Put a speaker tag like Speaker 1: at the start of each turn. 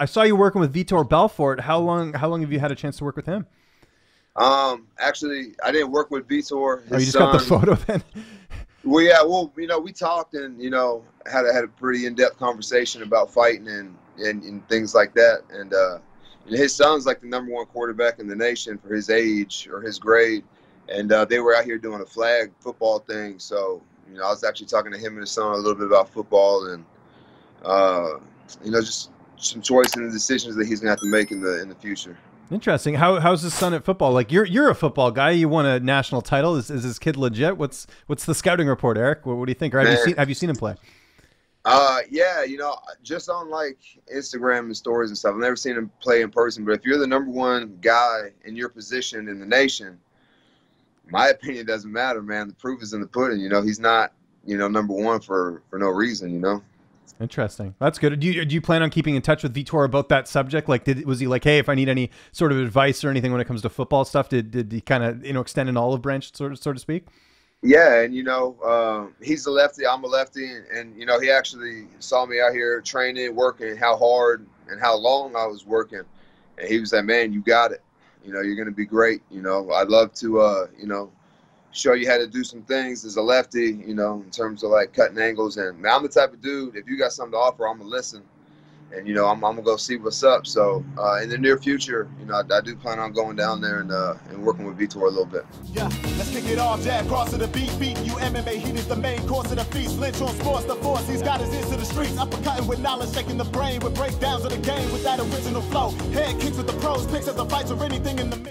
Speaker 1: I saw you working with Vitor Belfort. How long? How long have you had a chance to work with him?
Speaker 2: Um, actually, I didn't work with Vitor.
Speaker 1: oh, you just son. got the photo then.
Speaker 2: well, yeah. Well, you know, we talked and you know had a, had a pretty in depth conversation about fighting and, and and things like that. And uh, his son's like the number one quarterback in the nation for his age or his grade. And uh, they were out here doing a flag football thing. So you know, I was actually talking to him and his son a little bit about football and uh, you know just some choices and decisions that he's gonna have to make in the in the future.
Speaker 1: Interesting. How how's his son at football? Like you're you're a football guy. You won a national title. Is, is his kid legit? What's what's the scouting report, Eryk? What, what do you think? Or have Man. you seen have you seen him play?
Speaker 2: Uh, yeah, you know, just on like Instagram and stories and stuff. I've never seen him play in person, but if you're the number one guy in your position in the nation, my opinion doesn't matter, man. The proof is in the pudding. You know, he's not, you know, number one for for no reason. You know.
Speaker 1: Interesting. That's good. Do you do you plan on keeping in touch with Vitor about that subject? Like, did was he like, hey, if I need any sort of advice or anything when it comes to football stuff, did did he kind of you know extend an olive branch, sort of so to speak?
Speaker 2: Yeah, and you know, uh, he's a lefty, I'm a lefty, and, and, you know, he actually saw me out here training, working, how hard and how long I was working, and he was like, "Man, you got it. You know, you're gonna be great. You know, I'd love to, uh, you know, show you how to do some things as a lefty, you know, in terms of like cutting angles. And man, I'm the type of dude, if you got something to offer, I'm gonna listen. And you know, I'm, I'm gonna go see what's up. So uh, in the near future, you know, I, I, do plan on going down there and uh, and working with Vitor a little bit.
Speaker 3: Yeah, let's kick it off. Jack cross to the beat, beating you MMA. Heat is the main course of the feast. Lynch on sports, the force. He's got his ears to the streets. Uppercutting with knowledge, shaking the brain with breakdowns of the game with that original flow. Head kicks with the pros, picks of the fights or anything in the.